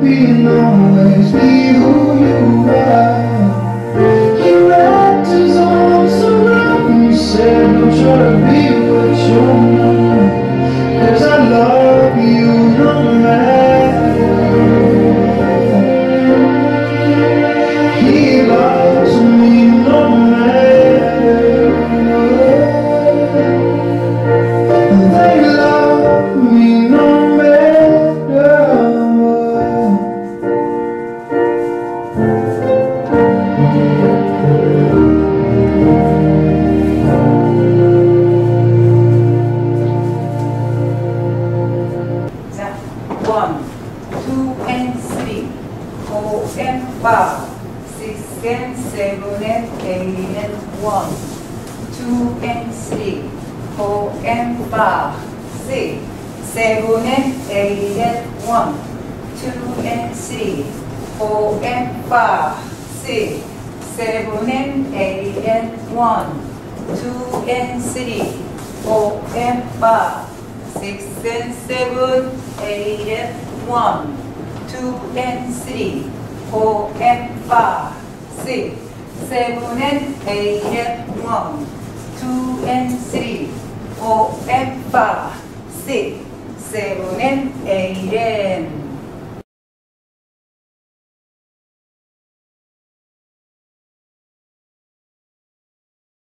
be and always be who you are. 1, 2 and 3, 4 and 5, 6 and 7 and 8 and 1, 2 and 3, 4 and 5, 6, 7 and 8 and 1, 2 and 3, 4 and 5, 6, 7 and 8 and 1, 2 and 3, 4 and 5, 6 and 7, 8 and 1, 2 and 3, 4 and five, six, seven and 8 and 1, 2 and 3, 4 and five, six, seven and 8 and